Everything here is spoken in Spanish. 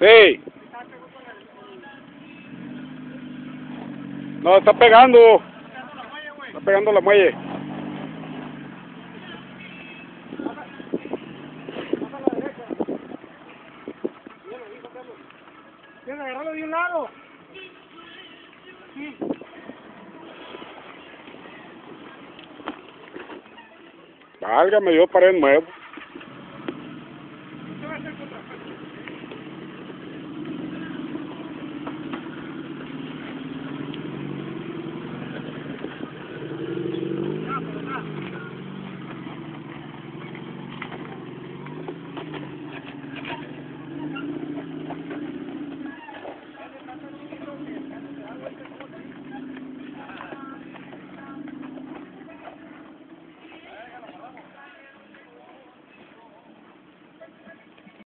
Sí. No, está pegando. Está pegando la muelle. Tienes que agarrarlo de un lado. Sí. Válgame, yo paré nuevo.